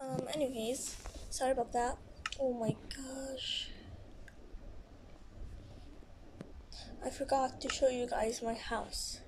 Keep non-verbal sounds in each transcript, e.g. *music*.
Um, anyways, sorry about that. Oh my gosh. I forgot to show you guys my house.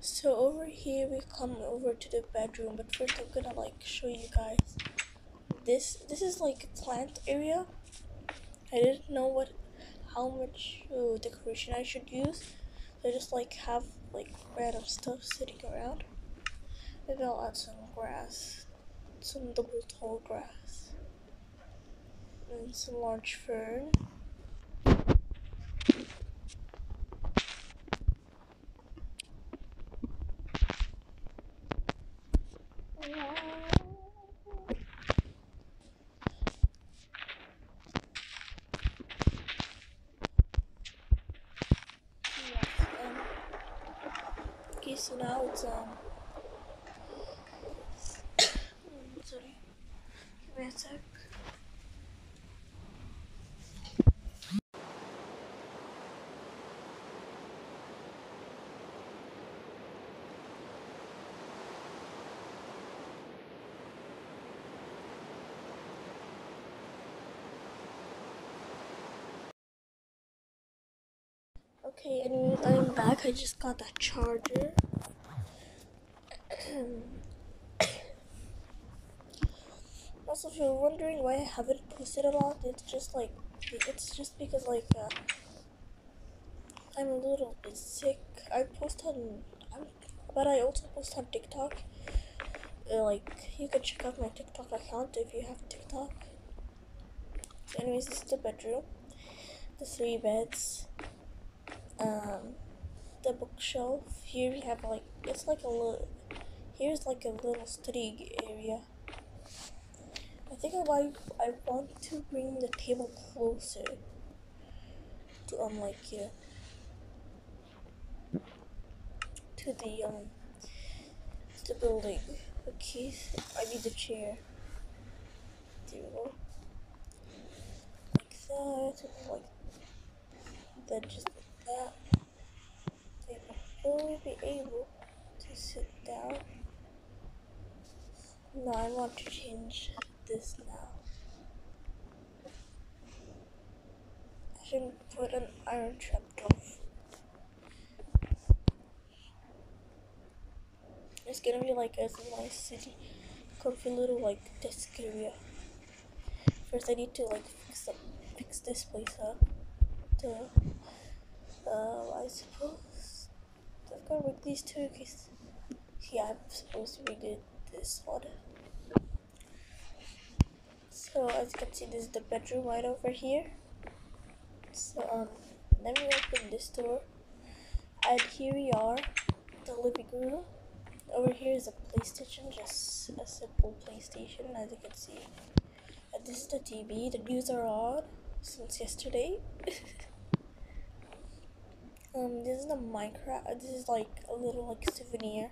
So over here we come over to the bedroom, but first I'm gonna like show you guys this this is like a plant area. I didn't know what how much uh, decoration I should use. So I just like have like random stuff sitting around. Maybe I'll add some grass, some double tall grass, and some large fern. So now it's um. sorry, give me a sec. Okay, anyways, I'm back. I just got that charger. *clears throat* also, if you're wondering why I haven't posted a lot, it's just like it's just because like uh, I'm a little bit sick. I post on, I'm, but I also post on TikTok. Uh, like you can check out my TikTok account if you have TikTok. So anyways, this is the bedroom. The three beds um, the bookshelf. Here we have like it's like a little. Here's like a little study area. I think I like I want to bring the table closer to um like to the um the building. Okay, I need the chair. There we go. Like that, like then just like that. They will be able to sit down. No, I want to change this now. I should put an iron trap trapdoor. It's gonna be like a nice city, comfy little like desk area. First, I need to like fix up, fix this place up. To, uh, I suppose I've got to make these two because yeah, I'm supposed to good this one. So as you can see, this is the bedroom right over here. So um, let me open this door, and here we are, the living room. Over here is a PlayStation, just a simple PlayStation, as you can see. And this is the TV. The news are on since yesterday. *laughs* um, this is the Minecraft. This is like a little like souvenir.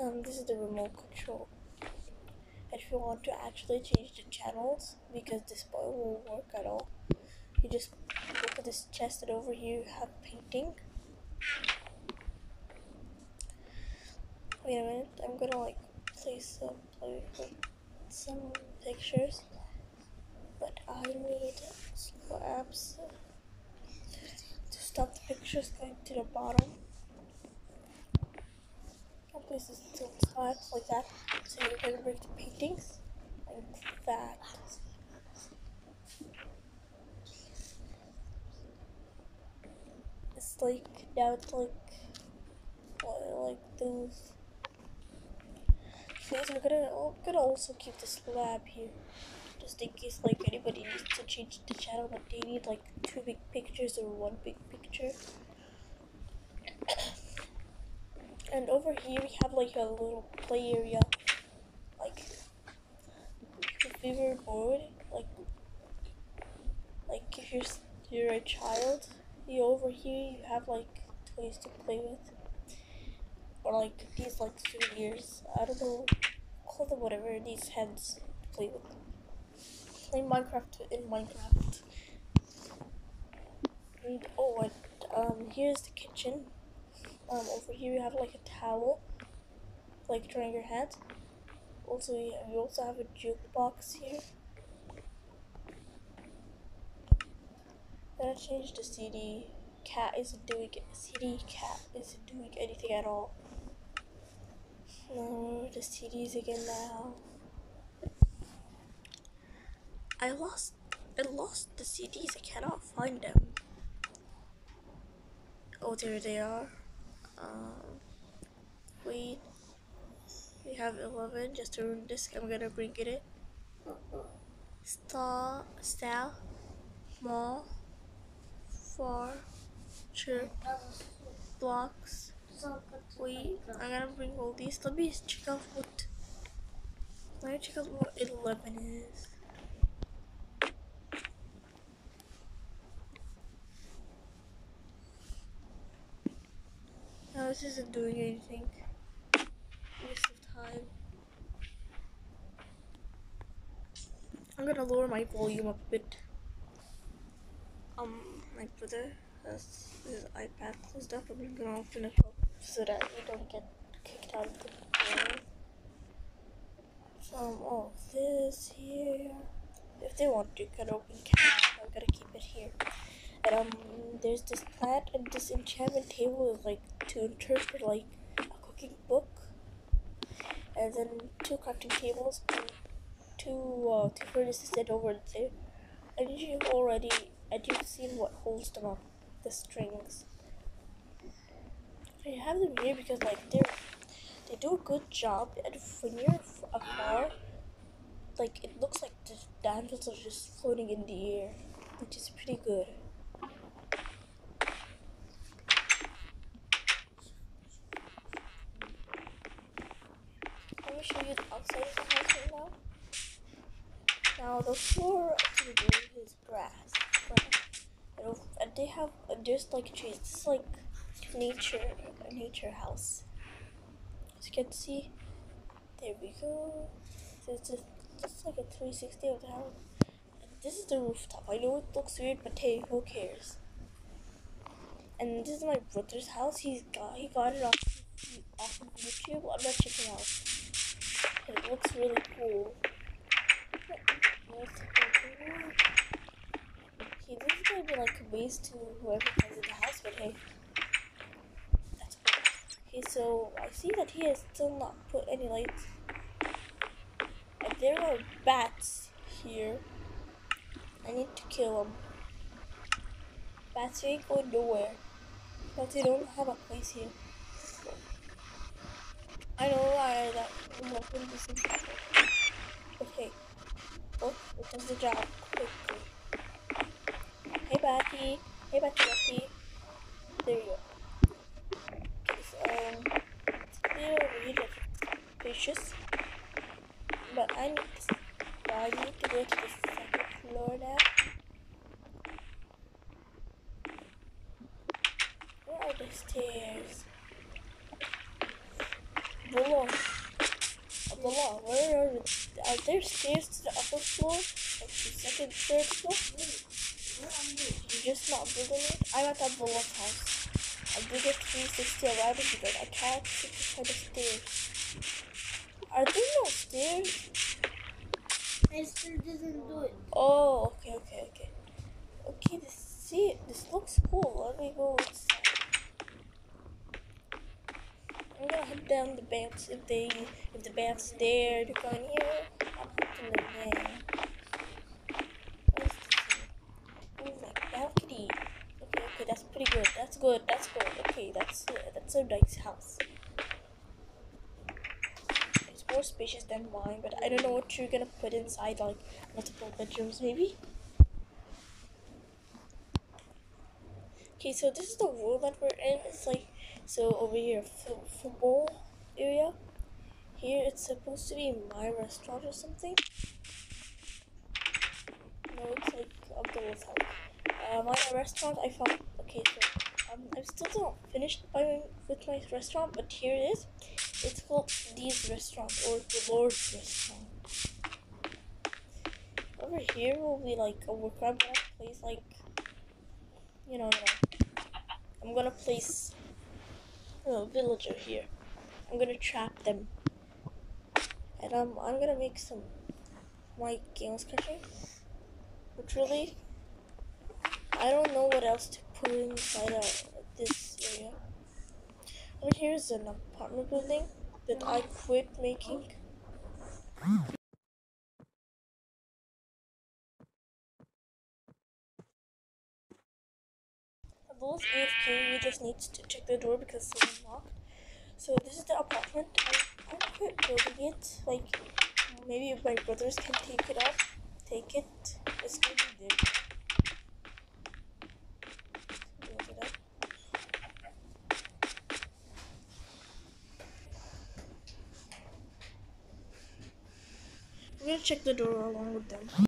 Um, this is the remote control. If you want to actually change the channels, because this boy won't work at all, you just go to this chest and over here you have painting. Wait a minute, I'm gonna like place some with some pictures, but I need some apps to stop the pictures going to the bottom. I'll place this little like that, so you're gonna break the paintings like that. It's like now it's like what, like those Please, we're gonna, I'm gonna also keep the slab here, just in case like anybody needs to change the channel, but they need like two big pictures or one big picture. And over here we have like a little play area, like if you were bored, like like if you're you're a child, you over here you have like toys to play with or like these like souvenirs. I don't know, call them whatever. These heads to play with. Play Minecraft in Minecraft. And oh, and um, here's the kitchen. Um, over here we have like a towel. like drawing your hands. Also, we we also have a jukebox here. Then I changed the CD. Cat isn't doing it. CD cat isn't doing anything at all. No, the CDs again now. I lost. I lost the CDs. I cannot find them. Oh, there they are. Um, wait. We have 11. Just to ruin this, I'm gonna bring it in. Star, stal, mall, far, chirp, blocks. Wait, I'm gonna bring all these. Let me check out what. Let me check out what 11 is. This isn't doing anything. Waste of time. I'm gonna lower my volume up a bit. Um, my brother has his iPad closed up. I'm gonna open it up so that we don't get kicked out of the door. Some of this here. If they want to, you can open camera. I'm gonna keep it here. Um, there's this plant and this enchantment table is like to interpret like a cooking book. And then two crafting tables and two uh, two furnaces set over there. And you've already and you've seen what holds them up, the strings. I have them here because like they're they do a good job and when you're afar like it looks like the damsels are just floating in the air, which is pretty good. Let me show you the outside of the house right now. The floor is grass. And they have there's like trees. Is like nature, a nature house. As you can see, there we go. Is just like a 360 of the house. And this is the rooftop. I know it looks weird, but hey, who cares? And this is my brother's house. He's got he got it off off of YouTube. I'm not checking out. It looks really cool. Okay, this is gonna be like a waste to whoever comes in the house, but hey, that's cool. Okay, so I see that he has still not put any lights. And there are bats here. I need to kill them. Bats ain't going nowhere. But they don't have a place here. I know why that this in Okay. Oh, it does the job quickly. Hey Batty. Hey Batty. There you go. Okay, so um weird like vicious. But I need to, I need to go to the second floor now. Where are the stairs? Below. Below. Where are the, Uh, are there stairs to the upper floor? Like the second, third floor? You're just not Googling it? I'm at that below house. I did a 360 around it because I can't see the kind of stairs. Are there no stairs? I still didn't do it. Oh, okay, okay, okay. Okay, this see this looks cool. Let me go inside. I'm gonna head down the bats if they if the bats dare to come in here. Okay, that's pretty good. That's good. That's good. Okay, that's uh, that's a nice house. It's more spacious than mine, but I don't know what you're gonna put inside, like multiple bedrooms, maybe. Okay, so this is the room that we're in. It's like so over here, fo- football area. Here it's supposed to be my restaurant or something. No, it's like Abdullah's house. Uh, my restaurant. I found. Okay, so um, I'm still not finished by with my restaurant, but here it is. It's called Dee's Restaurant or the Lord's Restaurant. Over here will be like a work. Place like, you know, know. I'm gonna place a villager here. I'm gonna trap them and um, I'm gonna make some my games country. which really, I don't know what else to put inside uh, this area. Over here is an apartment building that I quit making. Those AFK, you just need to check the door because it's unlocked. So this is the apartment. I, I quit building it. Like maybe my brothers can take it up. Take it. It's gonna be there. We're gonna check the door along with them.